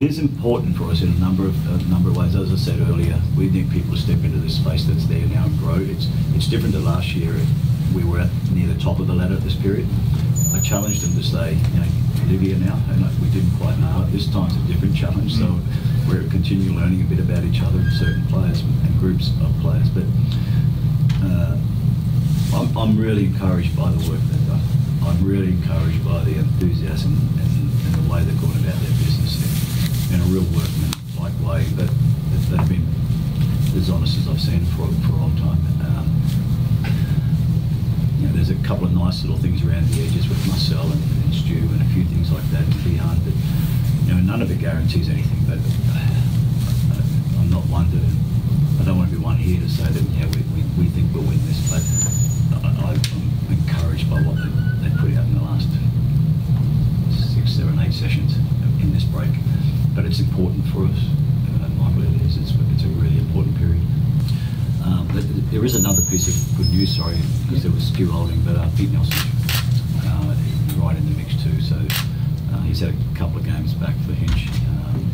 It is important for us in a number of a number of ways. As I said earlier, we need people to step into this space that's there now and grow. It's it's different to last year. We were at near the top of the ladder at this period. I challenged them to say, you know, Olivia now, and we didn't quite know. This time's a different challenge, so we're continuing learning a bit about each other and certain players and groups of players. But uh, I'm, I'm really encouraged by the work they've done. I'm really encouraged by the enthusiasm and, and the way they've gone about their business in, in a real workman-like way that, they've been as honest as I've seen for, for a long time. Um, you know, there's a couple of nice little things around the edges with Marcell and, and Stu and a few things like that behind, but you know, none of it guarantees anything. But uh, I'm not one to, I don't want to be one here to say that yeah, we, we, we think we'll win this, but I, I'm encouraged by what they, they put out in the last six, seven, eight sessions in this break. But it's important for us, uh, Michael. It is. It's, it's a really important period. Um, there is another piece of good news, sorry, because there was Stu Olding, but uh, Pete Nelson uh, right in the mix too. So uh, he's had a couple of games back for Hinch um,